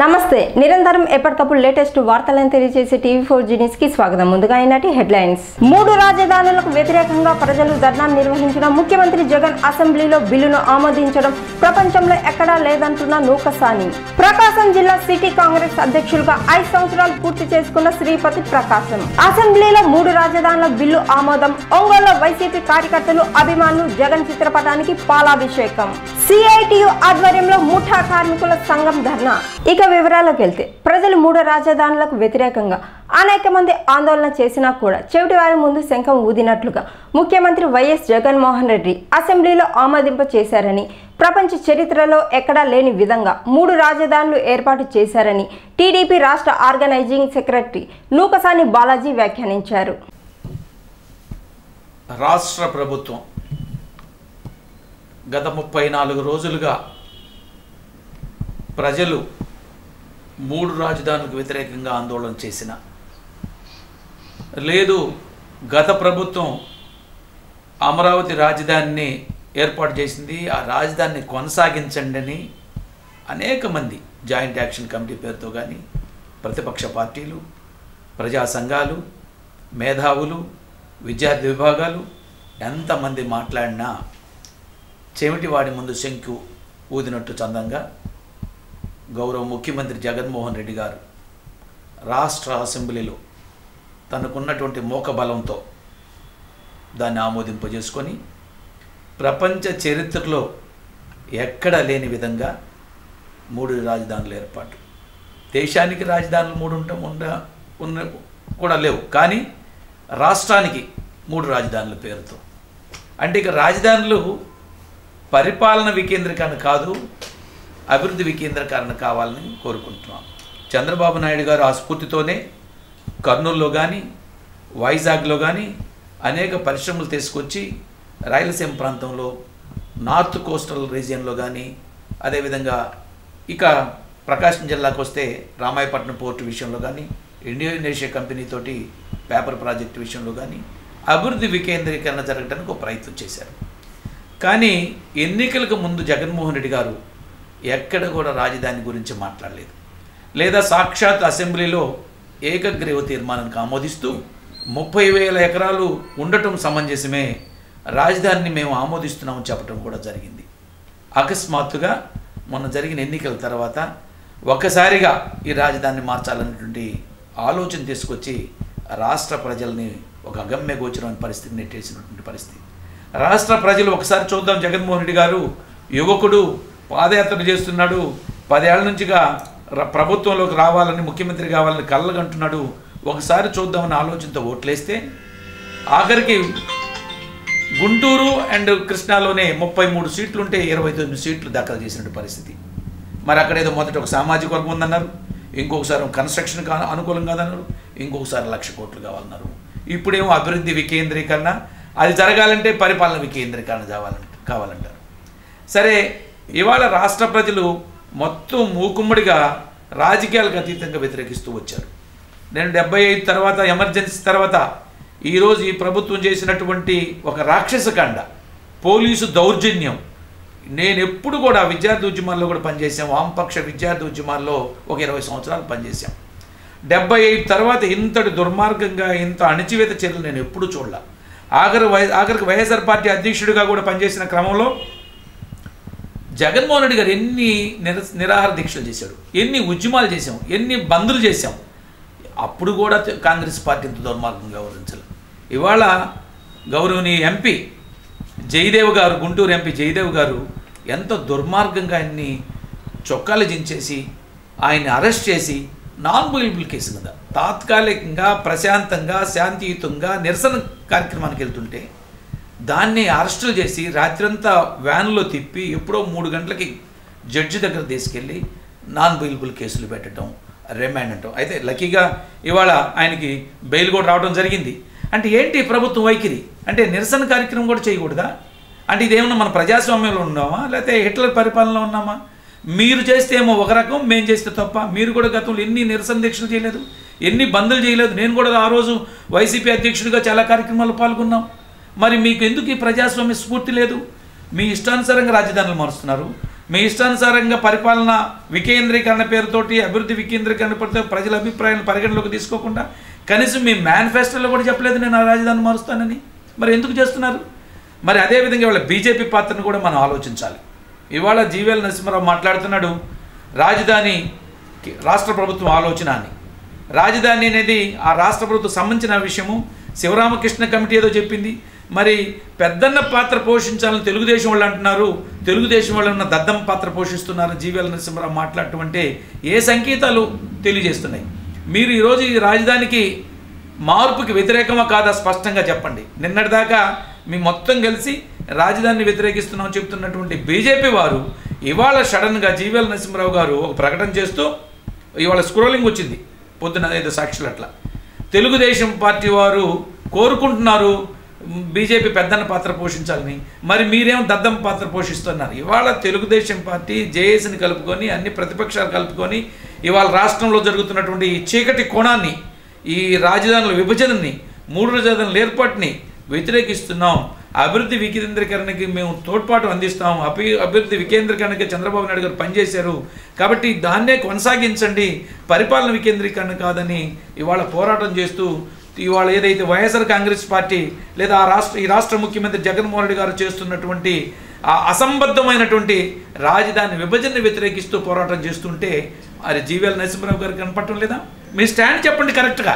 నమస్తే. నిరంతరం ఎప్పటికప్పుడు లేటెస్ట్ వార్తలను తెలియజేసే టీవీ ఫోర్ న్యూస్కి స్వాగతం. ముందుగా ఈనాటి హెడ్లైన్స్. మూడు రాజధానులకు వ్యతిరేకంగా ప్రజలు ధర్నా నిర్వహించిన ముఖ్యమంత్రి జగన్ అసెంబ్లీలో బిల్లును ఆమోదించడం ప్రపంచంలో ఎక్కడా లేదంటున్న నూకసాని. ప్రకాశం జిల్లా సిటీ కాంగ్రెస్ అధ్యక్షులుగా ఐదు సంవత్సరాలు పూర్తి చేసుకున్న శ్రీపతి ప్రకాశం. అసెంబ్లీలో మూడు రాజధానుల బిల్లు ఆమోదం ఒంగోలులో వైసీపీ కార్యకర్తలు అభిమానులు జగన్ చిత్రపటానికి పాలాభిషేకం. సిఐటియు ఆధ్వర్యంలో ముఠా కార్మికుల సంఘం ధర్నా. ఇక వివరాలకు వెళ్తే ప్రజలు మూడు రాజధానులకు వ్యతిరేకంగా అనేక మంది ఆందోళన చేసినా కూడా చెవిటి వారి ముందు శంఖం ఊదినట్లుగా ముఖ్యమంత్రి వైఎస్ జగన్మోహన్ రెడ్డి అసెంబ్లీలో ఆమోదింప చేశారని ప్రపంచ చరిత్రలో ఎక్కడా లేని విధంగా మూడు రాజధానులు ఏర్పాటు చేశారని టీడీపీ రాష్ట్ర ఆర్గనైజింగ్ సెక్రటరీ నూకసాని బాలాజీ వ్యాఖ్యానించారు. రాష్ట్ర ప్రభుత్వం గత ముప్పై నాలుగు రోజులుగా ప్రజలు మూడు రాజధానులకు వ్యతిరేకంగా ఆందోళన చేసిన. లేదు గత ప్రభుత్వం అమరావతి రాజధానిని ఏర్పాటు చేసింది ఆ రాజధానిని కొనసాగించండి అని అనేక మంది జాయింట్ యాక్షన్ కమిటీ పేరుతో కానీ ప్రతిపక్ష పార్టీలు ప్రజా సంఘాలు మేధావులు విద్యార్థి విభాగాలు ఎంతమంది మాట్లాడినా చెవిటివాడి ముందు శంకు ఊదినట్టు చందంగా గౌరవ ముఖ్యమంత్రి జగన్మోహన్ రెడ్డి గారు రాష్ట్ర అసెంబ్లీలో తనకున్నటువంటి మోక బలంతో దాన్ని ఆమోదింపజేసుకొని ప్రపంచ చరిత్రలో ఎక్కడ లేని విధంగా మూడు రాజధానుల ఏర్పాటు. దేశానికి రాజధానులు మూడు ఉండటం ఉండ ఉన్న కూడా లేవు. కానీ రాష్ట్రానికి మూడు రాజధానుల పేరుతో. అంటే ఇక రాజధానులు పరిపాలన వికేంద్రీకరణ కాదు అభివృద్ధి వికేంద్రీకరణ కావాలని కోరుకుంటున్నాం. చంద్రబాబు నాయుడు గారు ఆ స్ఫూర్తితోనే కర్నూలులో కానీ వైజాగ్లో కానీ అనేక పరిశ్రమలు తీసుకొచ్చి రాయలసీమ ప్రాంతంలో నార్త్ కోస్టల్ రీజియన్లో కానీ అదేవిధంగా ఇక ప్రకాశం జిల్లాకు వస్తే రామాయపట్నం పోర్టు విషయంలో కానీ ఇండోనేషియా కంపెనీతోటి పేపర్ ప్రాజెక్టు విషయంలో కానీ అభివృద్ధి వికేంద్రీకరణ జరగడానికి ఒక ప్రయత్నం చేశారు. కానీ ఎన్నికలకు ముందు జగన్మోహన్ రెడ్డి గారు ఎక్కడ కూడా రాజధాని గురించి మాట్లాడలేదు. లేదా సాక్షాత్ అసెంబ్లీలో ఏకగ్రీవ తీర్మానానికి ఆమోదిస్తూ ముప్పై వేల ఎకరాలు ఉండటం సమంజసమే రాజధానిని మేము ఆమోదిస్తున్నామని చెప్పడం కూడా జరిగింది. అకస్మాత్తుగా మొన్న జరిగిన ఎన్నికల తర్వాత ఒక్కసారిగా ఈ రాజధానిని మార్చాలన్నటువంటి ఆలోచన తీసుకొచ్చి రాష్ట్ర ప్రజల్ని ఒక అగమ్య గోచరమైన పరిస్థితి నెట్టేసినటువంటి పరిస్థితి. రాష్ట్ర ప్రజలు ఒకసారి చూద్దాం జగన్మోహన్ రెడ్డి గారు యువకుడు పాదయాత్ర చేస్తున్నాడు. పదేళ్ళ నుంచిగా ర- ప్రభుత్వంలోకి రావాలని ముఖ్యమంత్రి కావాలని కళ్ళగంటున్నాడు. ఒకసారి చూద్దామని ఆలోచనతో ఓట్లేస్తే ఆఖరికి గుంటూరు అండ్ కృష్ణాలోనే ముప్పై మూడు సీట్లు ఉంటే ఇరవై తొమ్మిది సీట్లు దాఖలు చేసినట్టు పరిస్థితి. మరి అక్కడ ఏదో మొదట ఒక సామాజిక వర్గం ఉందన్నారు. ఇంకొకసారి కన్స్ట్రక్షన్ కా అనుకూలం కాదన్నారు. ఇంకొకసారి లక్ష కోట్లు కావాలన్నారు. ఇప్పుడేమో అభివృద్ధి వికేంద్రీకరణ అది జరగాలంటే పరిపాలన వికేంద్రీకరణ కావాలంట కావాలంటారు. సరే ఇవాళ రాష్ట్ర ప్రజలు మొత్తం మూకుమ్మడిగా రాజకీయాలకు అతీతంగా వ్యతిరేకిస్తూ వచ్చారు. నేను డెబ్బై ఐదు తర్వాత ఎమర్జెన్సీ తర్వాత ఈరోజు ఈ ప్రభుత్వం చేసినటువంటి ఒక రాక్షసకాండ పోలీసు దౌర్జన్యం. నేను ఎప్పుడు కూడా విద్యార్థి ఉద్యమాల్లో కూడా పనిచేసాం వామపక్ష విద్యార్థి ఉద్యమాల్లో ఒక ఇరవై సంవత్సరాలు పనిచేశాం. డెబ్బై ఐదు తర్వాత ఇంతటి దుర్మార్గంగా ఇంత అణచివేత చర్యలు నేను ఎప్పుడూ చూడలే. ఆఖరి వై ఆఖరికి వైఎస్ఆర్ పార్టీ అధ్యక్షుడిగా కూడా పనిచేసిన క్రమంలో జగన్మోహన్ రెడ్డి గారు ఎన్ని నిర నిరాహార దీక్షలు చేశాడు? ఎన్ని ఉద్యమాలు చేశాం? ఎన్ని బంద్లు చేశాం? అప్పుడు కూడా కాంగ్రెస్ పార్టీ ఇంత దుర్మార్గంగా వ్యవహరించలేదు ఇవాళ గౌరవనీయ ఎంపీ జయదేవ్ గారు గుంటూరు ఎంపీ జయదేవ్ గారు ఎంత దుర్మార్గంగా ఆయన్ని చొక్కాలు దించేసి ఆయన్ని అరెస్ట్ చేసి నాన్ బెయిలబుల్ కేసు కదా తాత్కాలికంగా ప్రశాంతంగా శాంతియుతంగా నిరసన కార్యక్రమానికి వెళ్తుంటే దాన్ని అరెస్టులు చేసి రాత్రంతా వ్యాన్లో తిప్పి ఎప్పుడో మూడు గంటలకి జడ్జి దగ్గర తీసుకెళ్ళి నాన్ బెయిలబుల్ కేసులు పెట్టడం రిమాండ్ అంటాం. అయితే లక్కీగా ఇవాళ ఆయనకి బెయిల్ కూడా రావడం జరిగింది. అంటే ఏంటి ప్రభుత్వం వైఖరి? అంటే నిరసన కార్యక్రమం కూడా చేయకూడదా? అంటే ఇదేమన్నా మన ప్రజాస్వామ్యంలో ఉన్నామా? లేకపోతే హిట్లర్ పరిపాలనలో ఉన్నామా? మీరు చేస్తే ఏమో ఒక రకం మేము చేస్తే తప్ప. మీరు కూడా గతంలో ఎన్ని నిరసన దీక్షలు చేయలేదు ఎన్ని బందులు చేయలేదు. నేను కూడా ఆ రోజు వైసీపీ అధ్యక్షుడిగా చాలా కార్యక్రమాలు పాల్గొన్నాం. మరి మీకు ఎందుకు ఈ ప్రజాస్వామ్య స్ఫూర్తి లేదు? మీ ఇష్టానుసారంగా రాజధానులు మారుస్తున్నారు. మీ ఇష్టానుసారంగా పరిపాలన వికేంద్రీకరణ పేరుతోటి అభివృద్ధి వికేంద్రీకరణ పేరుతో ప్రజల అభిప్రాయాలను పరిగణలోకి తీసుకోకుండా కనీసం మీ మేనిఫెస్టోలో కూడా చెప్పలేదు నేను ఆ రాజధాని మారుస్తానని. మరి ఎందుకు చేస్తున్నారు? మరి అదేవిధంగా ఇవాళ బీజేపీ పాత్రను కూడా మనం ఆలోచించాలి. ఇవాళ జీవేల నరసింహారావు మాట్లాడుతున్నాడు రాజధాని రాష్ట్ర ప్రభుత్వం ఆలోచన అని. రాజధాని అనేది ఆ రాష్ట్ర ప్రభుత్వం సంబంధించిన విషయము. శివరామకృష్ణ కమిటీ ఏదో చెప్పింది. మరి పెద్దన్న పాత్ర పోషించాలని తెలుగుదేశం వాళ్ళు అంటున్నారు. తెలుగుదేశం వాళ్ళు ఉన్న దద్దం పాత్ర పోషిస్తున్నారు? జీవీఎల్ నరసింహరావు మాట్లాడటం అంటే ఏ సంకేతాలు తెలియజేస్తున్నాయి? మీరు ఈరోజు ఈ రాజధానికి మార్పుకి వ్యతిరేకమా కాదా స్పష్టంగా చెప్పండి. నిన్నటిదాకా మీ మొత్తం కలిసి రాజధానిని వ్యతిరేకిస్తున్నాం చెప్తున్నటువంటి బీజేపీ వారు ఇవాళ సడన్గా జీవీఎల్ నరసింహరావు గారు ఒక ప్రకటన చేస్తూ ఇవాళ స్క్రోలింగ్ వచ్చింది. పొద్దున ఐదు సాక్షులు అట్లా. తెలుగుదేశం పార్టీ వారు కోరుకుంటున్నారు బీజేపీ పెద్దన్న పాత్ర పోషించాలని మరి మీరేం దద్దం పాత్ర పోషిస్తున్నారు? ఇవాళ తెలుగుదేశం పార్టీ జేఏసీని కలుపుకొని అన్ని ప్రతిపక్షాలు కలుపుకొని ఇవాళ రాష్ట్రంలో జరుగుతున్నటువంటి ఈ చీకటి కోణాన్ని ఈ రాజధానుల విభజనని మూడు రాజధానుల ఏర్పాటుని వ్యతిరేకిస్తున్నాం. అభివృద్ధి వికేంద్రీకరణకి మేము తోడ్పాటు అందిస్తాం. అభి అభివృద్ధి వికేంద్రీకరణకి చంద్రబాబు నాయుడు గారు పనిచేశారు. కాబట్టి దాన్నే కొనసాగించండి. పరిపాలన వికేంద్రీకరణ కాదని ఇవాళ పోరాటం చేస్తూ ఇవాళ ఏదైతే వైఎస్ఆర్ కాంగ్రెస్ పార్టీ లేదా ఆ రాష్ట్ర ఈ రాష్ట్ర ముఖ్యమంత్రి జగన్మోహన్ రెడ్డి గారు చేస్తున్నటువంటి ఆ అసంబద్ధమైనటువంటి రాజధాని విభజనను వ్యతిరేకిస్తూ పోరాటం చేస్తుంటే మరి జీవీఎల్ నరసింహరావు గారికి కనపడటం లేదా? మీ స్టాండ్ చెప్పండి కరెక్ట్గా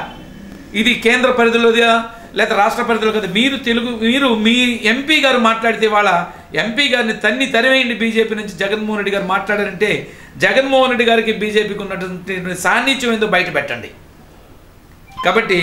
ఇది కేంద్ర పరిధిలోదా లేదా రాష్ట్ర పరిధిలో కదా? మీరు తెలుగు మీరు మీ ఎంపీ గారు మాట్లాడితే వాళ్ళ ఎంపీ గారిని తన్ని తరివేయండి బీజేపీ నుంచి జగన్మోహన్ రెడ్డి గారు మాట్లాడారంటే జగన్మోహన్ రెడ్డి గారికి బీజేపీకి ఉన్నటువంటి సాన్నిధ్యం ఏందో బయట పెట్టండి. కాబట్టి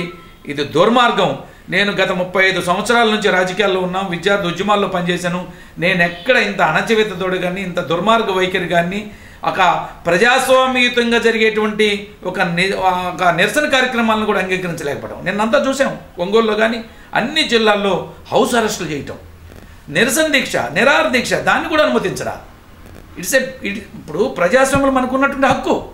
ఇది దుర్మార్గం. నేను గత ముప్పై ఐదు సంవత్సరాల నుంచి రాజకీయాల్లో ఉన్నాం విద్యార్థి ఉద్యమాల్లో పనిచేశాను. నేను ఎక్కడ ఇంత అణచివేతతోడు కానీ ఇంత దుర్మార్గ వైఖరి కానీ ఒక ప్రజాస్వామ్యయుతంగా జరిగేటువంటి ఒక ని- ఒక నిరసన కార్యక్రమాలను కూడా అంగీకరించలేకపోవడం. నిన్నంతా చూసాం ఒంగోలులో కానీ అన్ని జిల్లాల్లో హౌస్ అరెస్టులు చేయటం. నిరసన దీక్ష నిరాహార దీక్ష దాన్ని కూడా అనుమతించరా? ఇట్స్ ఏ ఇప్పుడు ప్రజాస్వామ్యంలో మనకున్నటువంటి హక్కు.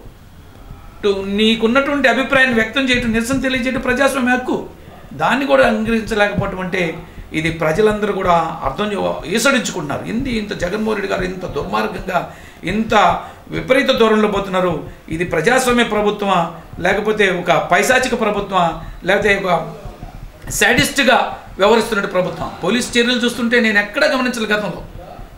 నీకున్నటువంటి అభిప్రాయాన్ని వ్యక్తం చేయటం నిరసన తెలియజేయటం ప్రజాస్వామ్య హక్కు. దాన్ని కూడా అంగీకరించలేకపోవటం అంటే ఇది ప్రజలందరూ కూడా అర్థం ఈసడించుకుంటున్నారు. ఇంది ఇంత జగన్మోహన్ రెడ్డి గారు ఇంత దుర్మార్గంగా ఇంత విపరీత దూరంలో పోతున్నారు. ఇది ప్రజాస్వామ్య ప్రభుత్వమా? లేకపోతే ఒక పైశాచిక ప్రభుత్వమా? లేకపోతే ఒక శాడిస్ట్గా వ్యవహరిస్తున్న ప్రభుత్వం? పోలీస్ చర్యలు చూస్తుంటే నేను ఎక్కడ గమనించలే గతంలో.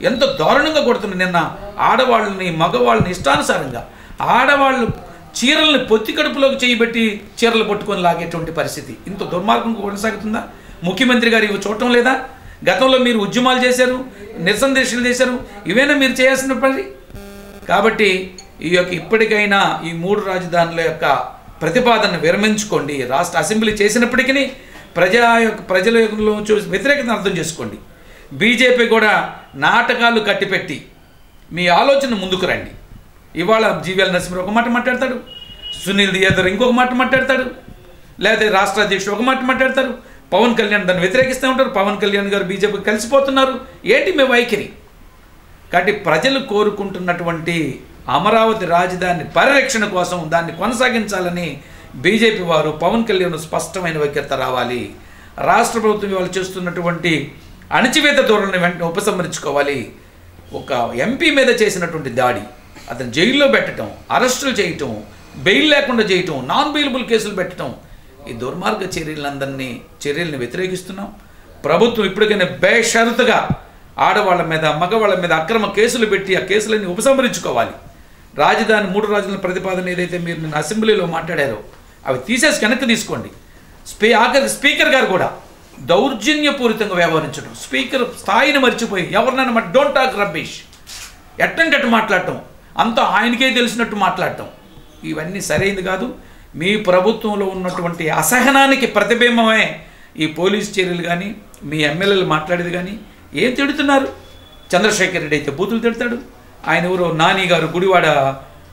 ఎంత దారుణంగా కొడుతుంది నిన్న ఆడవాళ్ళని మగవాళ్ళని ఇష్టానుసారంగా. ఆడవాళ్ళు చీరల్ని పొత్తి కడుపులోకి చేయబెట్టి చీరలు పట్టుకొని లాగేటువంటి పరిస్థితి. ఇంత దుర్మార్గం కొనసాగుతుందా? ముఖ్యమంత్రి గారు ఇవి చూడటం లేదా? గతంలో మీరు ఉద్యమాలు చేశారు నిరసన దీక్షలు చేశారు ఇవేనా మీరు చేయాల్సిన పని కాబట్టి ఈ యొక్క ఇప్పటికైనా ఈ మూడు రాజధానుల యొక్క ప్రతిపాదన విరమించుకోండి. రాష్ట్ర అసెంబ్లీ చేసినప్పటికీ ప్రజా యొక్క ప్రజల చూసి వ్యతిరేకతను అర్థం చేసుకోండి. బీజేపీ కూడా నాటకాలు కట్టిపెట్టి మీ ఆలోచన ముందుకు రండి. ఇవాళ జీవీఎల్ నరసింహరావు ఒక మాట మాట్లాడతాడు సునీల్ దియాదర్ ఇంకొక మాట మాట్లాడతాడు లేకపోతే రాష్ట్ర అధ్యక్షుడు ఒక మాట మాట్లాడతారు పవన్ కళ్యాణ్ దాన్ని వ్యతిరేకిస్తూ ఉంటారు పవన్ కళ్యాణ్ గారు బీజేపీ కలిసిపోతున్నారు. ఏంటి మీ వైఖరి కాబట్టి ప్రజలు కోరుకుంటున్నటువంటి అమరావతి రాజధాని పరిరక్షణ కోసం దాన్ని కొనసాగించాలని బీజేపీ వారు పవన్ కళ్యాణ్ స్పష్టమైన వైఖరిత రావాలి. రాష్ట్ర ప్రభుత్వం వాళ్ళు చేస్తున్నటువంటి అణచివేత ధోరణిని వెంటనే ఉపసంహరించుకోవాలి. ఒక ఎంపీ మీద చేసినటువంటి దాడి. అతను జైల్లో పెట్టడం అరెస్టులు చేయటం బెయిల్ లేకుండా చేయటం నాన్ బెయిలబుల్ కేసులు పెట్టడం ఈ దుర్మార్గ చర్యలందరినీ చర్యల్ని వ్యతిరేకిస్తున్నాం. ప్రభుత్వం ఇప్పటికైనా బేషరతుగా ఆడవాళ్ళ మీద మగవాళ్ళ మీద అక్రమ కేసులు పెట్టి ఆ కేసులన్నీ ఉపసంహరించుకోవాలి. రాజధాని మూడు రాజుల ప్రతిపాదన ఏదైతే మీరు నిన్న అసెంబ్లీలో మాట్లాడారో అవి తీసేసి వెనక్కి తీసుకోండి. స్పీ ఆఖరి స్పీకర్ గారు కూడా దౌర్జన్యపూరితంగా వ్యవహరించడం స్పీకర్ స్థాయిని మర్చిపోయి ఎవరినైనా డోంట్ టాక్ రబ్బీష్ ఎట్టంటే మాట్లాడటం. అంతా ఆయనకే తెలిసినట్టు మాట్లాడటం ఇవన్నీ సరైనది కాదు. మీ ప్రభుత్వంలో ఉన్నటువంటి అసహనానికి ప్రతిబింబమే ఈ పోలీస్ చర్యలు కానీ మీ ఎమ్మెల్యేలు మాట్లాడేది కానీ ఏం తిడుతున్నారు? చంద్రశేఖర్ రెడ్డి అయితే బూతులు తిడతాడు. ఆయన ఎవరో నాని గారు గుడివాడ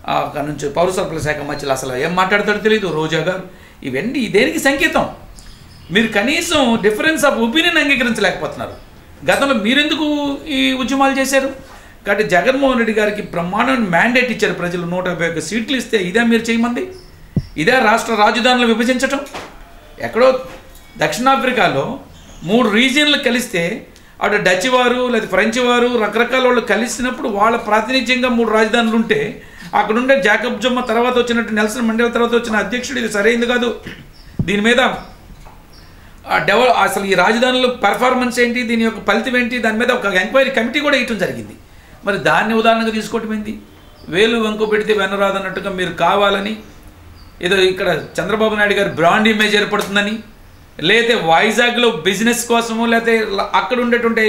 అక్కడ నుంచి పౌర సరఫరాల శాఖ మధ్యలో అసలు ఏం మాట్లాడతాడో తెలియదు రోజా గారు. ఇవన్నీ దేనికి సంకేతం? మీరు కనీసం డిఫరెన్స్ ఆఫ్ ఒపీనియన్ అంగీకరించలేకపోతున్నారు. గతంలో మీరెందుకు ఈ ఉద్యమాలు చేశారు? కాబట్టి జగన్మోహన్ రెడ్డి గారికి బ్రహ్మాండమైన మ్యాండేట్ ఇచ్చారు ప్రజలు. నూట యాభై ఒక్క సీట్లు ఇస్తే ఇదే మీరు చేయమంది? ఇదే రాష్ట్ర రాజధానులు విభజించటం? ఎక్కడో దక్షిణాఫ్రికాలో మూడు రీజియన్లు కలిస్తే అటు డచ్ వారు లేదా ఫ్రెంచ్ వారు రకరకాల వాళ్ళు కలిసినప్పుడు వాళ్ళ ప్రాతినిధ్యంగా మూడు రాజధానులు ఉంటే అక్కడుండే జాకబ్ జమ్మ తర్వాత వచ్చినట్టు నెల్సన్ మండేల తర్వాత వచ్చిన అధ్యక్షుడు ఇది సరైంది కాదు. దీని మీద డెవలప్ అసలు ఈ రాజధానుల పెర్ఫార్మెన్స్ ఏంటి? దీని యొక్క ఫలితం ఏంటి? దాని మీద ఒక ఎంక్వైరీ కమిటీ కూడా వేయటం జరిగింది. మరి దాన్ని ఉదాహరణగా తీసుకోవటం ఏంది వేలు వంకు పెడితే వెనరాదన్నట్టుగా మీరు కావాలని ఏదో ఇక్కడ చంద్రబాబు నాయుడు గారి బ్రాండ్ ఇమేజ్ ఏర్పడుతుందని లేతే వైజాగ్లో బిజినెస్ కోసము లేకపోతే అక్కడ ఉండేటువంటి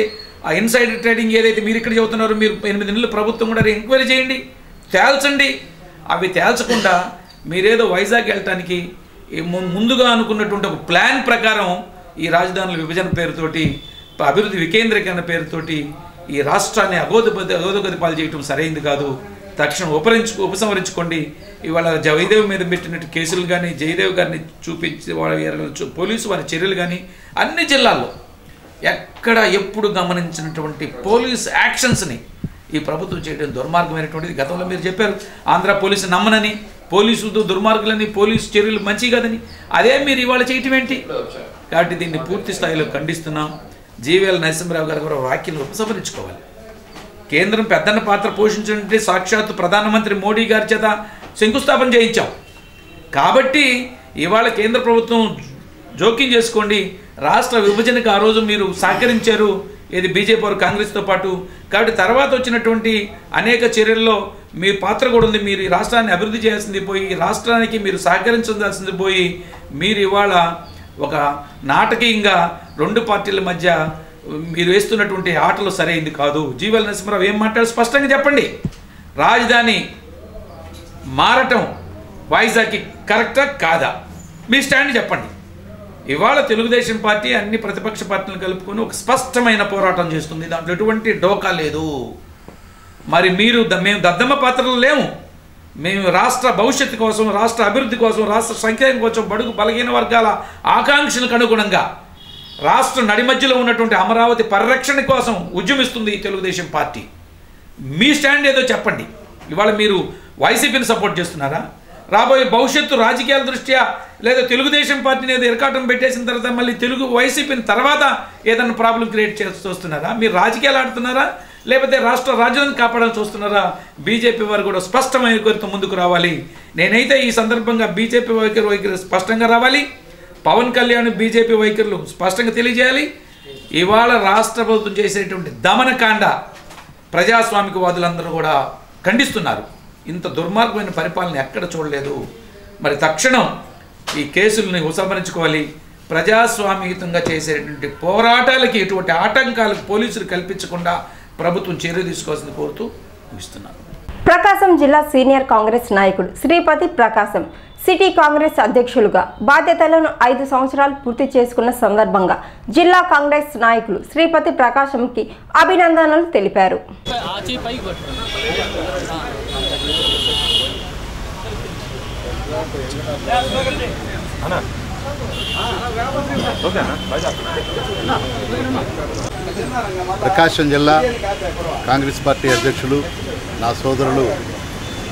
ఆ ఇన్సైడ్ ట్రేడింగ్ ఏదైతే మీరు ఇక్కడ చెబుతున్నారో మీరు ఎనిమిది నెలలు ప్రభుత్వం కూడా ఎంక్వైరీ చేయండి తేల్చండి. అవి తేల్చకుండా మీరేదో వైజాగ్ వెళ్ళటానికి ము- ముందుగా అనుకున్నటువంటి ఒక ప్లాన్ ప్రకారం ఈ రాజధానుల విభజన పేరుతోటి అభివృద్ధి వికేంద్రీకరణ పేరుతోటి ఈ రాష్ట్రాన్ని అగోదపతి అగోదగతి పాలు చేయటం సరైంది కాదు. తక్షణం ఉపరించు ఉపసంహరించుకోండి. ఇవాళ జయదేవ్ మీద పెట్టినట్టు కేసులు కానీ జయదేవ్ గారిని చూపించి వాళ్ళ పోలీసు వారి చర్యలు కానీ అన్ని జిల్లాల్లో ఎక్కడ ఎప్పుడు గమనించినటువంటి పోలీస్ యాక్షన్స్ని ఈ ప్రభుత్వం చేయడం దుర్మార్గమైనటువంటిది. గతంలో మీరు చెప్పారు ఆంధ్ర పోలీసు నమ్మనని పోలీసు దుర్మార్గులని పోలీసు చర్యలు మంచి కాదని. అదే మీరు ఇవాళ చేయటం ఏంటి? కాబట్టి దీన్ని పూర్తి స్థాయిలో ఖండిస్తున్నాం. జీవీఎల్ నరసింహరావు గారు కూడా వ్యాఖ్యలు ఉపసంహరించుకోవాలి. కేంద్రం పెద్దన్న పాత్ర పోషించినట్టు సాక్షాత్తు ప్రధానమంత్రి మోడీ గారి చేత శంకుస్థాపన చేయించాం. కాబట్టి ఇవాళ కేంద్ర ప్రభుత్వం జోక్యం చేసుకోండి. రాష్ట్ర విభజనకు ఆ రోజు మీరు సహకరించారు. ఇది బీజేపీ వారు కాంగ్రెస్తో పాటు. కాబట్టి తర్వాత వచ్చినటువంటి అనేక చర్యల్లో మీ పాత్ర కూడా ఉంది. మీరు ఈ రాష్ట్రాన్ని అభివృద్ధి చేయాల్సింది పోయి రాష్ట్రానికి మీరు సహకరించాల్సింది పోయి మీరు ఇవాళ ఒక నాటకీయంగా రెండు పార్టీల మధ్య మీరు వేస్తున్నటువంటి ఆటలు సరైంది కాదు. జీవల్ నరసింహరావు ఏం మాట్లాడు స్పష్టంగా చెప్పండి. రాజధాని మారటం వైజాగ్కి కరెక్టా కాదా? మీ స్టాండ్ చెప్పండి. ఇవాళ తెలుగుదేశం పార్టీ అన్ని ప్రతిపక్ష పార్టీలను కలుపుకొని ఒక స్పష్టమైన పోరాటం చేస్తుంది. దాంట్లో ఎటువంటి డోకా లేదు. మరి మీరు ద- మేము దద్దమ్మ పాత్రలు లేము. మేము రాష్ట్ర భవిష్యత్తు కోసం రాష్ట్ర అభివృద్ధి కోసం రాష్ట్ర సంక్షేమం కోసం బడుగు బలహీన వర్గాల ఆకాంక్షలకు అనుగుణంగా రాష్ట్ర నడిమధ్యలో ఉన్నటువంటి అమరావతి పరిరక్షణ కోసం ఉద్యమిస్తుంది ఈ తెలుగుదేశం పార్టీ. మీ స్టాండ్ ఏదో చెప్పండి. ఇవాళ మీరు వైసీపీని సపోర్ట్ చేస్తున్నారా? రాబోయే భవిష్యత్తు రాజకీయాల దృష్ట్యా లేదా తెలుగుదేశం పార్టీని ఏదో ఇరకాటం పెట్టేసిన తర్వాత మళ్ళీ తెలుగు వైసీపీని తర్వాత ఏదైనా ప్రాబ్లం క్రియేట్ చేస్తూ వస్తున్నారా? మీరు రాజకీయాలు ఆడుతున్నారా? లేకపోతే రాష్ట్ర రాజ్యాన్ని కాపాడాలని చూస్తున్నారా? బీజేపీ వారు కూడా స్పష్టమైన కోరితో ముందుకు రావాలి. నేనైతే ఈ సందర్భంగా బీజేపీ వైఖరి వైఖరి స్పష్టంగా రావాలి. పవన్ కళ్యాణ్ బీజేపీ వైఖరులు స్పష్టంగా తెలియజేయాలి. ఇవాళ రాష్ట్ర ప్రభుత్వం చేసేటువంటి దమనకాండ ప్రజాస్వామికవాదులందరూ కూడా ఖండిస్తున్నారు. ఇంత దుర్మార్గమైన పరిపాలన ఎక్కడ చూడలేదు. మరి తక్షణం ఈ కేసుల్ని ఉపసంహరించుకోవాలి ప్రజాస్వామ్యయుతంగా చేసేటువంటి పోరాటాలకి ఎటువంటి ఆటంకాలకు పోలీసులు కల్పించకుండా ప్రభుత్వం చర్య తీసుకోవాల్సింది కోరుతూ ముగిస్తున్నాను. ప్రకాశం జిల్లా సీనియర్ కాంగ్రెస్ నాయకుడు శ్రీపతి ప్రకాశం సిటీ కాంగ్రెస్ అధ్యక్షులుగా బాధ్యతలను ఐదు సంవత్సరాలు పూర్తి చేసుకున్న సందర్భంగా జిల్లా కాంగ్రెస్ నాయకులు శ్రీపతి ప్రకాశంకి అభినందనలు తెలిపారు. ప్రకాశం జిల్లా కాంగ్రెస్ పార్టీ అధ్యక్షులు నా సోదరులు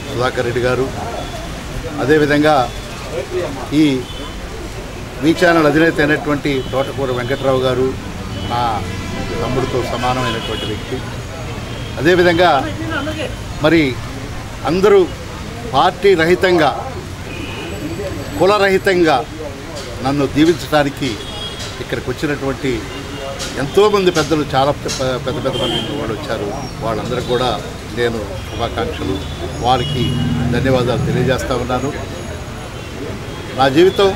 సుధాకర్ రెడ్డి గారు. అదేవిధంగా ఈ మీ ఛానల్ అధినేత అయినటువంటి తోటకూర వెంకట్రావు గారు నా తమ్ముడితో సమానమైనటువంటి వ్యక్తి. అదేవిధంగా మరి అందరూ పార్టీ రహితంగా కులరహితంగా నన్ను దీవించడానికి ఇక్కడికి వచ్చినటువంటి ఎంతోమంది పెద్దలు చాలా పెద్ద పెద్ద మంది వాళ్ళు వచ్చారు. వాళ్ళందరికీ కూడా నేను శుభాకాంక్షలు. వారికి ధన్యవాదాలు తెలియజేస్తా ఉన్నాను. నా జీవితం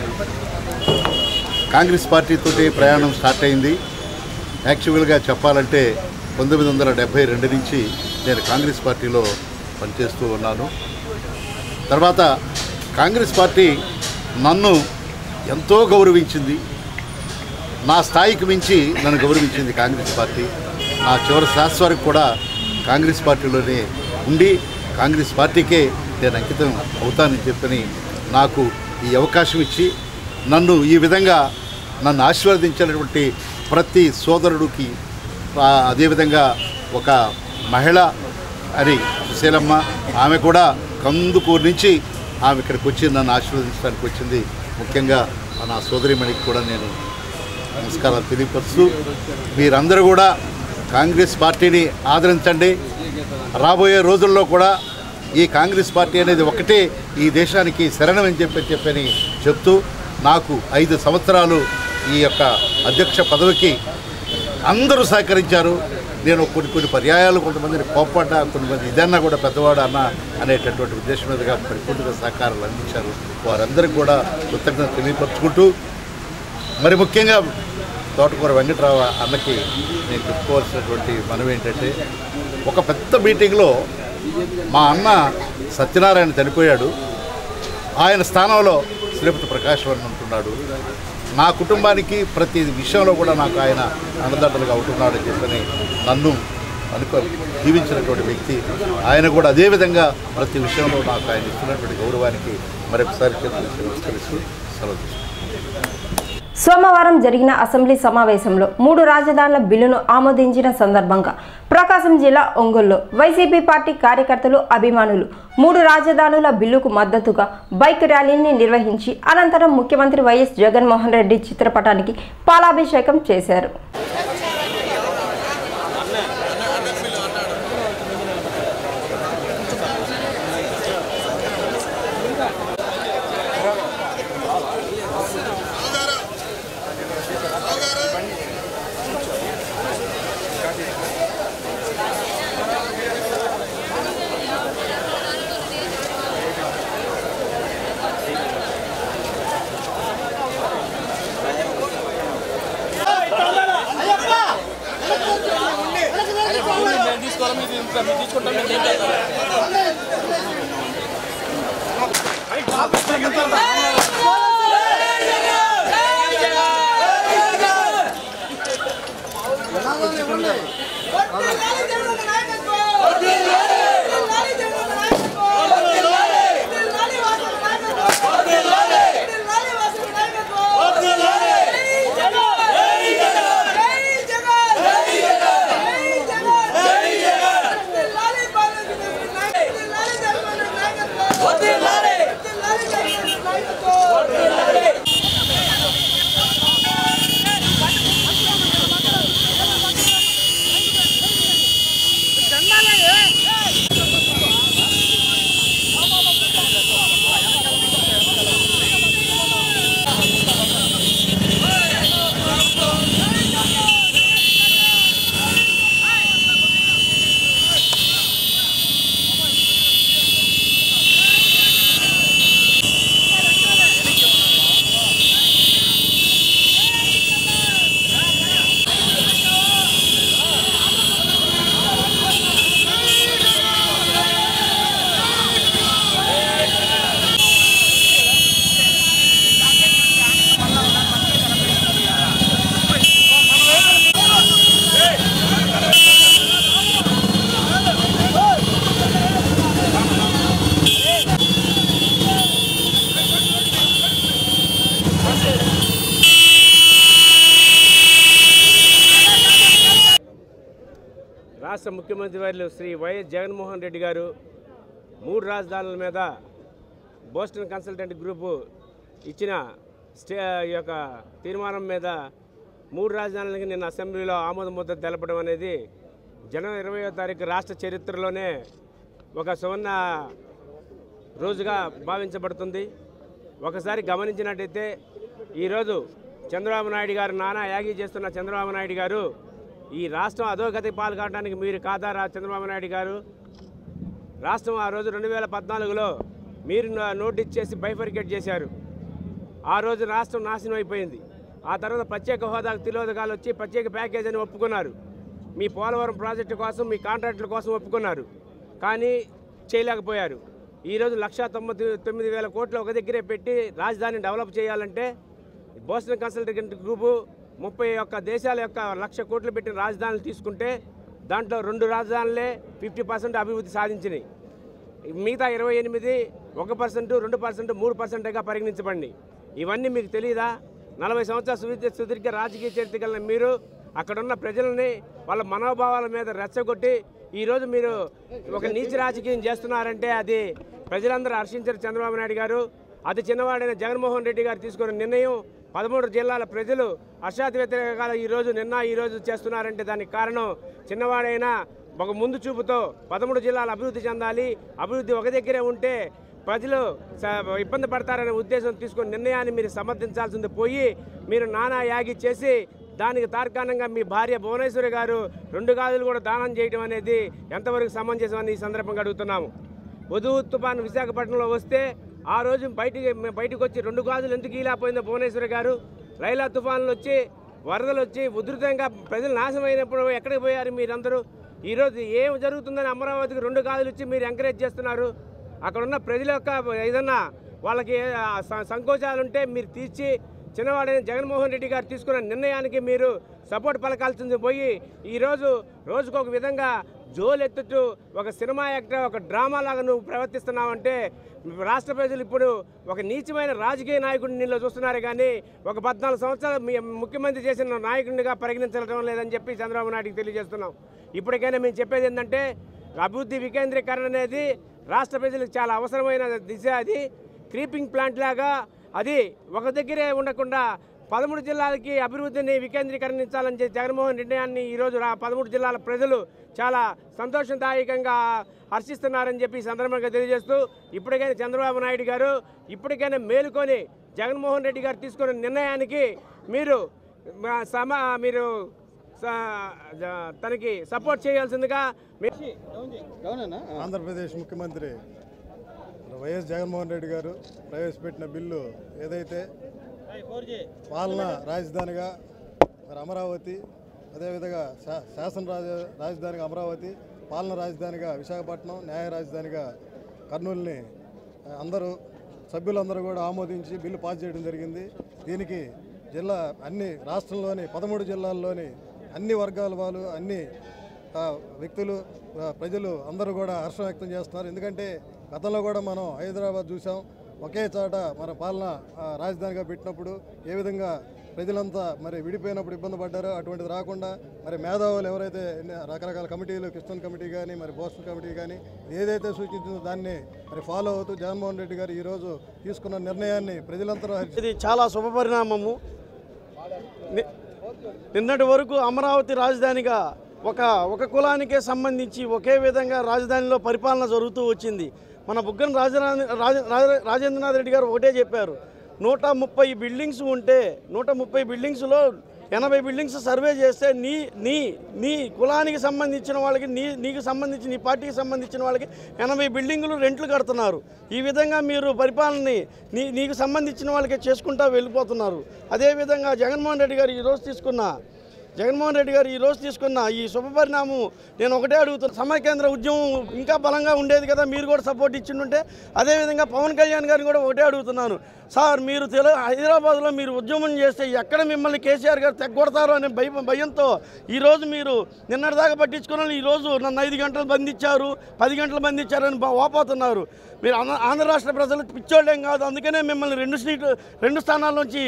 కాంగ్రెస్ పార్టీతోటి ప్రయాణం స్టార్ట్ అయింది. యాక్చువల్గా చెప్పాలంటే పంతొమ్మిది వందల డెబ్భై రెండు నుంచి నేను కాంగ్రెస్ పార్టీలో పనిచేస్తూ ఉన్నాను. తర్వాత కాంగ్రెస్ పార్టీ నన్ను ఎంతో గౌరవించింది. నా స్థాయికి మించి నన్ను గౌరవించింది కాంగ్రెస్ పార్టీ. నా చివరి శ్వాస వరకు కూడా కాంగ్రెస్ పార్టీలోనే ఉండి కాంగ్రెస్ పార్టీకే నేను అంకితం అవుతానని చెప్పని నాకు ఈ అవకాశం ఇచ్చి నన్ను ఈ విధంగా నన్ను ఆశీర్వదించినటువంటి ప్రతి సోదరుడికి అదేవిధంగా ఒక మహిళ అని సుశీలమ్మ ఆమె కూడా కందుకూరు నుంచి ఆమె ఇక్కడికి వచ్చి నన్ను ఆశీర్వదించడానికి వచ్చింది. ముఖ్యంగా నా సోదరిమణికి కూడా నేను నమస్కారాలు తెలియపరుస్తూ మీరందరూ కూడా కాంగ్రెస్ పార్టీని ఆదరించండి. రాబోయే రోజుల్లో కూడా ఈ కాంగ్రెస్ పార్టీ అనేది ఒకటే ఈ దేశానికి శరణం అని చెప్పి చెప్పని చెప్తూ నాకు ఐదు సంవత్సరాలు ఈ యొక్క అధ్యక్ష పదవికి అందరూ సహకరించారు. నేను కొన్ని కొన్ని పర్యాయాలు కొంతమందిని కోప్పడ్డా కొంతమంది ఇదన్నా కూడా పెద్దవాడు అన్న అనేటటువంటి ఉద్దేశం మీదుగా పరిపూర్ణంగా సహకారాలు అందించారు. వారందరికీ కూడా కృతజ్ఞత తెలియపరుచుకుంటూ మరి ముఖ్యంగా తోటకూర వెంకట్రావు అన్నకి నేను చెప్పుకోవాల్సినటువంటి మనం ఏంటంటే ఒక పెద్ద మీటింగ్లో మా అన్న సత్యనారాయణ చనిపోయాడు. ఆయన స్థానంలో శ్రీపతి ప్రకాష్ వర్మ ఉంటున్నాడు. నా కుటుంబానికి ప్రతి విషయంలో కూడా నాకు ఆయన అన్నదండలుగా ఉంటున్నాడని చెప్పని నన్ను అనుకో జీవించినటువంటి వ్యక్తి ఆయన కూడా అదేవిధంగా ప్రతి విషయంలో నాకు ఆయన ఇస్తున్నటువంటి గౌరవానికి మరొకసారి నమస్కరిస్తూ సెలవు సోమవారం జరిగిన అసెంబ్లీ సమావేశంలో మూడు రాజధానుల బిల్లును ఆమోదించిన సందర్భంగా ప్రకాశం జిల్లా ఒంగోలులో వైసీపీ పార్టీ కార్యకర్తలు అభిమానులు మూడు రాజధానుల బిల్లుకు మద్దతుగా బైక్ ర్యాలీని నిర్వహించి అనంతరం ముఖ్యమంత్రి వైఎస్ జగన్మోహన్ రెడ్డి చిత్రపటానికి పాలాభిషేకం చేశారు. ముఖ్యమంత్రి శ్రీ వైఎస్ జగన్మోహన్ రెడ్డి గారు మూడు రాజధానుల మీద బోస్టన్ కన్సల్టెంట్ గ్రూపు ఇచ్చిన స్టే యొక్క తీర్మానం మీద మూడు రాజధానులకి నిన్న అసెంబ్లీలో ఆమోద ముద్ద తెలపడం అనేది జనవరి ఇరవయో తారీఖు రాష్ట్ర చరిత్రలోనే ఒక సువర్ణ రోజుగా భావించబడుతుంది. ఒకసారి గమనించినట్టయితే ఈరోజు చంద్రబాబు నాయుడు గారు నానా యాగి చేస్తున్న చంద్రబాబు నాయుడు గారు ఈ రాష్ట్రం అధోగతి పాల్గొనడానికి మీరు కాదారా చంద్రబాబు నాయుడు గారు? రాష్ట్రం ఆ రోజు రెండు వేల పద్నాలుగులో మీరు నోటీస్ చేసి బైఫర్కేట్ చేశారు. ఆ రోజు రాష్ట్రం నాశనం అయిపోయింది. ఆ తర్వాత ప్రత్యేక హోదాకు తిలోదకాలు వచ్చి ప్రత్యేక ప్యాకేజ్ అని ఒప్పుకున్నారు. మీ పోలవరం ప్రాజెక్టు కోసం మీ కాంట్రాక్టుల కోసం ఒప్పుకున్నారు. కానీ చేయలేకపోయారు. ఈరోజు లక్ష తొమ్మిది తొమ్మిది వేల కోట్లు ఒక దగ్గరే పెట్టి రాజధానిని డెవలప్ చేయాలంటే బోస్టన్ కన్సల్టెంట్ గ్రూపు ముప్పై ఒక్క దేశాల యొక్క లక్ష కోట్లు పెట్టిన రాజధానులు తీసుకుంటే దాంట్లో రెండు రాజధానులే ఫిఫ్టీ పర్సెంట్ అభివృద్ధి సాధించినాయి. మిగతా ఇరవై ఎనిమిది ఒక పర్సెంట్ రెండు పర్సెంట్ మూడు పర్సెంట్గా పరిగణించబడి ఇవన్నీ మీకు తెలియదా నలభై సంవత్సరాల సుదీర్ఘ సుదీర్ఘ రాజకీయ చరిత్ర కలిగిన మీరు అక్కడున్న ప్రజలని వాళ్ళ మనోభావాల మీద రెచ్చగొట్టి ఈరోజు మీరు ఒక నీచ రాజకీయం చేస్తున్నారంటే అది ప్రజలందరూ హర్షించారు చంద్రబాబు నాయుడు గారు. అతి చిన్నవాడైన జగన్మోహన్ రెడ్డి గారు తీసుకున్న నిర్ణయం పదమూడు జిల్లాల ప్రజలు అశాంతి వ్యతిరేకాలు ఈరోజు నిన్న ఈరోజు చేస్తున్నారంటే దానికి కారణం చిన్నవాడైనా ఒక ముందు చూపుతో పదమూడు జిల్లాలు అభివృద్ధి చెందాలి అభివృద్ధి ఒక దగ్గరే ఉంటే ప్రజలు స- ఇబ్బంది పడతారనే ఉద్దేశం తీసుకుని నిర్ణయాన్ని మీరు సమర్థించాల్సింది పోయి మీరు నానా యాగి చేసి దానికి తార్కాణంగా మీ భార్య భువనేశ్వరి గారు రెండు గాజులు కూడా దానం చేయడం అనేది ఎంతవరకు సమంజసమని ఈ సందర్భంగా అడుగుతున్నాము. వధువు తుఫాను విశాఖపట్నంలో వస్తే ఆ రోజు బయటికి బయటకు వచ్చి రెండు గాజులు ఎందుకు ఈలాపోయిందో భువనేశ్వరి గారు? లైలా తుఫాన్లు వచ్చి వరదలు వచ్చి ఉధృతంగా ప్రజలు నాశనం అయినప్పుడు ఎక్కడికి పోయారు మీరందరూ? ఈరోజు ఏం జరుగుతుందని అమరావతికి రెండు గాజులు ఇచ్చి మీరు ఎంకరేజ్ చేస్తున్నారు? అక్కడ ఉన్న ప్రజల యొక్క ఏదన్నా వాళ్ళకి సంకోచాలుంటే సంకోచాలు ఉంటే మీరు తీర్చి చిన్నవాడైన జగన్మోహన్ రెడ్డి గారు తీసుకున్న నిర్ణయానికి మీరు సపోర్ట్ పలకాల్సింది పోయి ఈరోజు రోజుకొక విధంగా జోలెత్తుతూ ఒక సినిమా యాక్టర్ ఒక డ్రామా లాగా నువ్వు ప్రవర్తిస్తున్నావంటే రాష్ట్ర ప్రజలు ఇప్పుడు ఒక నీచమైన రాజకీయ నాయకుడిని నీళ్ళు చూస్తున్నారు కానీ ఒక పద్నాలుగు సంవత్సరాలు మీ ముఖ్యమంత్రి చేసిన నాయకుడిగా పరిగణించడం లేదని చెప్పి చంద్రబాబు నాయుడికి తెలియజేస్తున్నాం. ఇప్పటికైనా మేము చెప్పేది ఏంటంటే అభివృద్ధి వికేంద్రీకరణ అనేది రాష్ట్ర ప్రజలకు చాలా అవసరమైన దిశ అది. క్రీపింగ్ ప్లాంట్ లాగా అది ఒక దగ్గరే ఉండకుండా పదమూడు జిల్లాలకి అభివృద్ధిని వికేంద్రీకరించాలని చెప్పి జగన్మోహన్ నిర్ణయాన్ని ఈరోజు పదమూడు జిల్లాల ప్రజలు చాలా సంతోషదాయకంగా హర్షిస్తున్నారని చెప్పి ఈ సందర్భంగా తెలియజేస్తూ ఇప్పటికైనా చంద్రబాబు నాయుడు గారు ఇప్పటికైనా మేలుకొని జగన్మోహన్ రెడ్డి గారు తీసుకున్న నిర్ణయానికి మీరు మా సమ మీరు తనకి సపోర్ట్ చేయాల్సిందిగా ఆంధ్రప్రదేశ్ ముఖ్యమంత్రి వైఎస్ జగన్మోహన్ రెడ్డి గారు ప్రవేశపెట్టిన బిల్లు ఏదైతే పాలన రాజధానిగా మరి అమరావతి అదేవిధంగా శా శాసన రాజ రాజధానిగా అమరావతి పాలన రాజధానిగా విశాఖపట్నం న్యాయ రాజధానిగా కర్నూలుని అందరూ సభ్యులందరూ కూడా ఆమోదించి బిల్లు పాస్ చేయడం జరిగింది. దీనికి జిల్లా అన్ని రాష్ట్రంలోని పదమూడు జిల్లాల్లోని అన్ని వర్గాల వాళ్ళు అన్ని వ్యక్తులు ప్రజలు అందరూ కూడా హర్షం వ్యక్తం చేస్తున్నారు. ఎందుకంటే గతంలో కూడా మనం హైదరాబాద్ చూసాం. ఒకే చాట మన పాలన రాజధానిగా పెట్టినప్పుడు ఏ విధంగా ప్రజలంతా మరి విడిపోయినప్పుడు ఇబ్బంది పడ్డారో అటువంటిది రాకుండా మరి మేధావులు ఎవరైతే రకరకాల కమిటీలు కిస్టన్ కమిటీ కానీ మరి బోస్టన్ కమిటీ కానీ ఏదైతే సూచించిందో దాన్ని మరి ఫాలో అవుతూ జగన్మోహన్ రెడ్డి గారు ఈరోజు తీసుకున్న నిర్ణయాన్ని ప్రజలంతా ఇది చాలా శుభపరిణామము. పరిణామము నిన్నటి వరకు అమరావతి రాజధానిగా ఒక ఒక కులానికే సంబంధించి ఒకే విధంగా రాజధానిలో పరిపాలన జరుగుతూ వచ్చింది. మన బుగ్గన రాజరా- రాజ రాజ- రాజేంద్రనాథ్ రెడ్డి గారు ఒకటే చెప్పారు. నూట ముప్పై బిల్డింగ్స్ ఉంటే నూట ముప్పై బిల్డింగ్స్లో ఎనభై బిల్డింగ్స్ సర్వే చేస్తే నీ నీ నీ కులానికి సంబంధించిన వాళ్ళకి నీ నీకు సంబంధించి నీ పార్టీకి సంబంధించిన వాళ్ళకి ఎనభై బిల్డింగులు రెంట్లు కడుతున్నారు. ఈ విధంగా మీరు పరిపాలనని నీ నీకు సంబంధించిన వాళ్ళకి చేసుకుంటా వెళ్ళిపోతున్నారు. అదేవిధంగా జగన్మోహన్ రెడ్డి గారు ఈరోజు తీసుకున్న జగన్మోహన్ రెడ్డి గారు ఈరోజు తీసుకున్న ఈ శుభపరిణామం నేను ఒకటే అడుగుతున్నా. సమైకేంద్ర ఉద్యమం ఇంకా బలంగా ఉండేది కదా మీరు కూడా సపోర్ట్ ఇచ్చిండుంటే అదేవిధంగా పవన్ కళ్యాణ్ గారిని కూడా ఒకటే అడుగుతున్నాను. సార్ మీరు తెలు హైదరాబాద్లో మీరు ఉద్యమం చేస్తే ఎక్కడ మిమ్మల్ని కేసీఆర్ గారు తెగ్గొడతారో అనే భయ భయంతో ఈరోజు మీరు నిన్నటిదాకా పట్టించుకున్న ఈరోజు నన్ను ఐదు గంటలు బంధించారు పది గంటలు బంధించారని వాపోతున్నారు. మీరు ఆంధ్ర రాష్ట్ర ప్రజలు పిచ్చోళ్ళేం కాదు అందుకనే మిమ్మల్ని రెండు సీట్లు రెండు స్థానాల నుంచి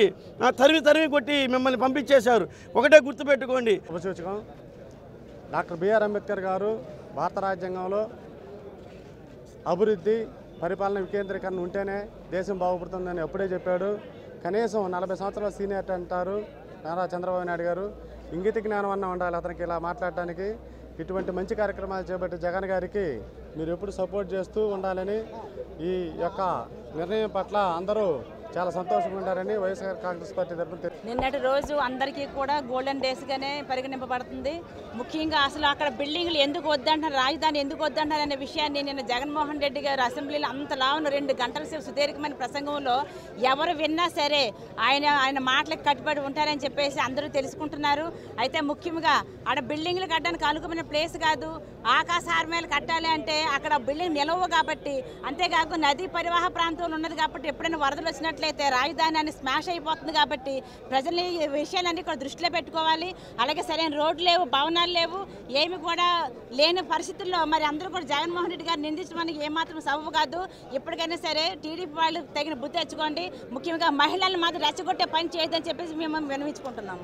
తరిమి తరిమి కొట్టి మిమ్మల్ని పంపించేశారు. ఒకటే గుర్తుపెట్టుకోండి. ఉపసూచకం డాక్టర్ బిఆర్ అంబేద్కర్ గారు భారత రాజ్యాంగంలో అభివృద్ధి పరిపాలన వికేంద్రీకరణ ఉంటేనే దేశం బాగుపడుతుందని ఎప్పుడే చెప్పాడు. కనీసం నలభై సంవత్సరాల సీనియర్ అంటారు నారా చంద్రబాబు నాయుడు గారు. ఇంగిత జ్ఞానం అన్న ఉండాలి అతనికి ఇలా మాట్లాడటానికి. ఇటువంటి మంచి కార్యక్రమాలు చేపట్టే జగన్ గారికి మీరు ఎప్పుడు సపోర్ట్ చేస్తూ ఉండాలని ఈ యొక్క నిర్ణయం పట్ల అందరూ చాలా సంతోషంగా ఉండాలని వైఎస్ఆర్ కాంగ్రెస్ పార్టీ తరఫున నిన్నటి రోజు అందరికీ కూడా గోల్డెన్ డేస్గానే పరిగణింపబడుతుంది. ముఖ్యంగా అసలు అక్కడ బిల్డింగ్లు ఎందుకు వద్దంటున్నారు రాజధాని ఎందుకు వద్దంటున్నారు అనే విషయాన్ని నిన్న జగన్మోహన్ రెడ్డి గారు అసెంబ్లీలో అంత రెండు గంటల సేపు సుదీర్ఘమైన ప్రసంగంలో ఎవరు విన్నా సరే ఆయన ఆయన మాటలకు కట్టుబడి ఉంటారని చెప్పేసి అందరూ తెలుసుకుంటున్నారు. అయితే ముఖ్యంగా ఆడ బిల్డింగ్లు కట్టడానికి అనుకున్న ప్లేస్ కాదు ఆకాశార్మేలు కట్టాలి అంటే అక్కడ బిల్డింగ్ నిలవు కాబట్టి అంతేకాక నదీ పరివాహ ప్రాంతంలో ఉన్నది కాబట్టి ఎప్పుడైనా వరదలు వచ్చినట్టు వచ్చినట్లయితే రాజధాని అని స్మాష్ అయిపోతుంది కాబట్టి ప్రజలు ఈ విషయాలన్నీ కూడా దృష్టిలో పెట్టుకోవాలి అలాగే సరైన రోడ్లు లేవు భవనాలు లేవు ఏమి కూడా లేని పరిస్థితుల్లో మరి అందరూ కూడా జగన్మోహన్ రెడ్డి గారు నిందించడానికి ఏమాత్రం సబబు కాదు ఇప్పటికైనా సరే టీడీపీ వాళ్ళు తగిన బుద్ధి తెచ్చుకోండి ముఖ్యంగా మహిళలను మాత్రం రెచ్చగొట్టే పని చేయొద్దని చెప్పేసి మేము వినవించుకుంటున్నాము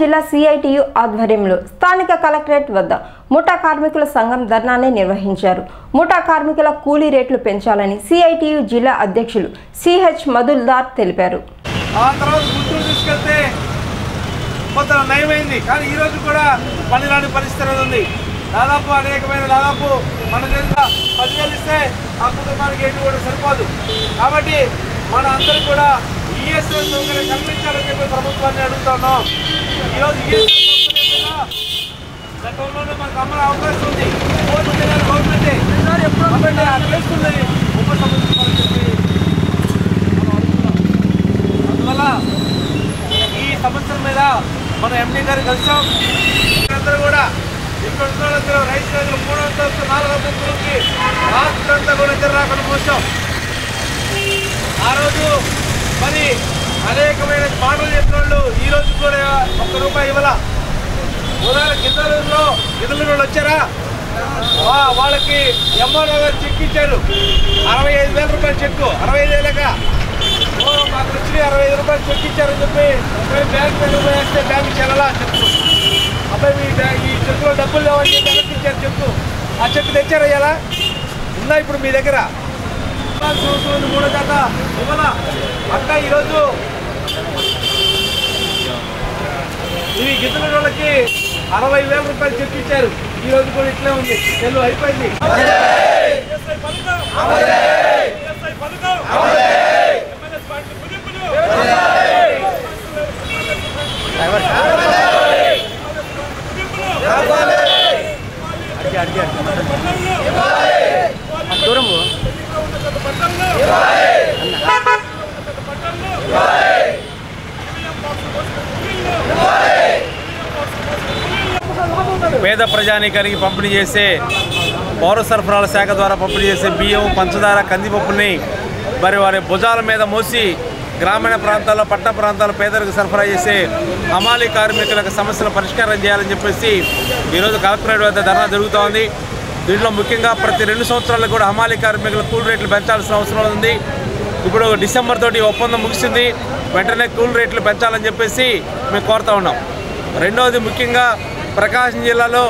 జిల్లా సిఐటియు ఆధ్వర్యంలో స్థానిక కలెక్టరేట్ వద్ద ముఠా కార్మికుల సంఘం ధర్నాన్ని నిర్వహించారు. ముఠా కార్మికుల కూలీ రేట్లు పెంచాలని సిఐటియు జిల్లా అధ్యక్షులు సిహెచ్ మధుల్దార్ తెలిపారు. ఆ కొంత నయమైంది. కానీ కూడా పనిరాని పరిస్థితి ఉంది. దాదాపు అనేకమైన దాదాపు మన దగ్గర పదివేలు ఇస్తే ఆ కుటుంబానికి ఎటు కూడా సరిపోదు. కాబట్టి మన అందరూ కూడా ఈఎస్ఐ సౌకర్యం కల్పించాలని చెప్పి ప్రభుత్వాన్ని అడుగుతున్నాం. ఈరోజు ఈఎస్ఐ గతంలోనే మనకు అవకాశం ఉంది. కోర్టు గవర్నమెంటే కాబట్టి ఆ కేసుల్ని ఉపసంహరించాలని చెప్పి అందువల్ల ఈ సమస్యల మీద మన ఎండి గారు కలిసాం. అందరూ కూడా ఇక్కడ ఉన్న రైతు రైతులు మూడు అంతస్తు నాలుగు అంతస్తులకి రాష్ట్రం అంతా కూడా ఇద్దరు రాకుండా మోసాం ఆ రోజు మరి అనేకమైన మాటలు చెప్పిన వాళ్ళు ఈ రోజు కూడా ఒక్క రూపాయి ఇవ్వాల? ఉదాహరణ రోజుల్లో గిద్దలూరు వాళ్ళు వచ్చారా? వా- వాళ్ళకి ఎంఆర్ఓ గారు చెక్ ఇచ్చారు. అరవై ఐదు వేల రూపాయలు చెక్కు. అరవై ఐదు వేలక? మాకు వచ్చి అరవై ఐదు రూపాయలు చెక్ ఇచ్చారని చెప్పి మేము బ్యాంక్ వేస్తే బ్యాంక్ చెల్లలా చెప్పు. అబ్బాయి మీ ఈ చెక్కులో డబ్బులు లేవని చెప్పి ఇచ్చారు చెక్కు. ఆ చెక్కు తెచ్చారు అయ్యాలా ఉందా ఇప్పుడు మీ దగ్గర? ఇవ్వాల్సిన అవసరం ఉంది. మూడో జత. ఇవ్వాలా? అక్క ఈరోజు ఇవి గిద్దల వాళ్ళకి అరవై వేల రూపాయలు చెక్ ఇచ్చారు ఈ రోజు కూడా ఇట్లే ఉంది. చెల్లు అయిపోయింది. పేద ప్రజానీకానికి పంపిణీ చేసే పౌర సరఫరాల శాఖ ద్వారా పంపిణీ చేసే బియ్యం పంచదార కందిపప్పుని మరి వారి భుజాల మీద మోసి గ్రామీణ ప్రాంతాల్లో పట్టణ ప్రాంతాల్లో పేదలకు సరఫరా చేసే హమాలీ కార్మికులకు సమస్యల పరిష్కారం చేయాలని చెప్పేసి ఈరోజు కలెక్టరేట్ వద్ద ధర్నా జరుగుతోంది దీంట్లో ముఖ్యంగా ప్రతి రెండు సంవత్సరాలకు కూడా హమాలి కార్మికుల కూల్ రేట్లు పెంచాల్సిన అవసరం ఉంది. ఇప్పుడు డిసెంబర్ తోటి ఒప్పందం ముగిసింది. వెంటనే కూల్ రేట్లు పెంచాలని చెప్పేసి మేము కోరుతా ఉన్నాం. రెండవది ముఖ్యంగా ప్రకాశం జిల్లాలో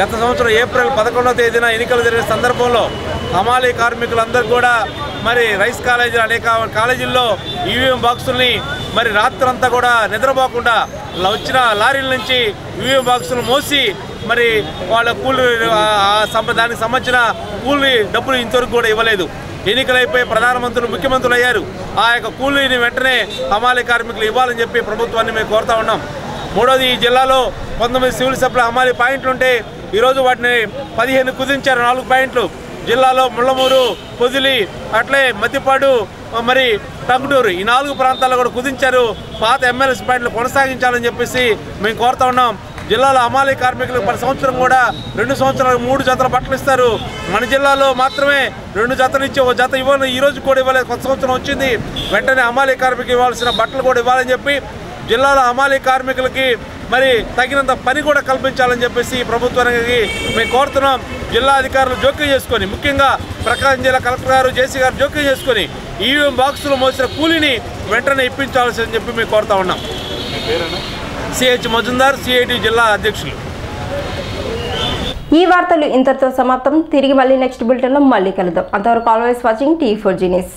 గత సంవత్సరం ఏప్రిల్ పదకొండవ తేదీన ఎన్నికలు జరిగిన సందర్భంలో హమాలి కార్మికులందరూ కూడా మరి రైస్ కాలేజీలు అనేక కాలేజీల్లో ఈవీఎం బాక్సుల్ని మరి రాత్రంతా కూడా నిద్రపోకుండా ఇలా వచ్చిన లారీల నుంచి ఈవీఎం బాక్సులు మోసి మరి వాళ్ళ కూలి దానికి సంబంధించిన కూలి డబ్బులు ఇంతవరకు కూడా ఇవ్వలేదు. ఎన్నికలైపోయి ప్రధానమంత్రులు ముఖ్యమంత్రులు అయ్యారు. ఆ యొక్క కూలీని వెంటనే హమాలి కార్మికులు ఇవ్వాలని చెప్పి ప్రభుత్వాన్ని మేము కోరుతా ఉన్నాం. మూడోది ఈ జిల్లాలో పంతొమ్మిది సివిల్ సప్లై హమాలి పాయింట్లు ఉంటే ఈరోజు వాటిని పదిహేను కుదించారు నాలుగు పాయింట్లు. జిల్లాలో ముళ్ళమూరు పొదిలి అట్లే మద్దిపాడు మరి టంగుటూరు ఈ నాలుగు ప్రాంతాల్లో కూడా కుదించారు. పాత ఎమ్మెల్యేస్ పాయింట్లు కొనసాగించాలని చెప్పేసి మేము కోరుతా ఉన్నాం. జిల్లాలో అమాలి కార్మికులకు ప్రతి సంవత్సరం కూడా రెండు సంవత్సరాలు మూడు జతల బట్టలు ఇస్తారు. మన జిల్లాలో మాత్రమే రెండు జతలు ఇచ్చి ఒక జత ఇవ్వాలి ఈ రోజు కూడా ఇవ్వలేదు. కొత్త సంవత్సరం వచ్చింది. వెంటనే అమాలి కార్మికులు ఇవ్వాల్సిన బట్టలు కూడా ఇవ్వాలని చెప్పి జిల్లాలో అమాలి కార్మికులకి మరి తగినంత పని కూడా కల్పించాలని చెప్పేసి ప్రభుత్వానికి మేము కోరుతున్నాం. జిల్లా అధికారులు జోక్యం చేసుకొని ముఖ్యంగా ప్రకాశం జిల్లా కలెక్టర్ గారు జేసీ గారు జోక్యం చేసుకొని ఈవీఎం బాక్సులు మోసిన కూలీని వెంటనే ఇప్పించాల్సి అని చెప్పి మేము కోరుతా ఉన్నాం. సిహెచ్ మజుందార్ సిఐటి జిల్లా అధ్యక్షులు. ఈ వార్తలు ఇంతటితో సమాప్తం. తిరిగి మళ్ళీ నెక్స్ట్ బులెటిన్లో మళ్ళీ కలుద్దాం. అంతవరకు always watching T four genius